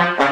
Bye.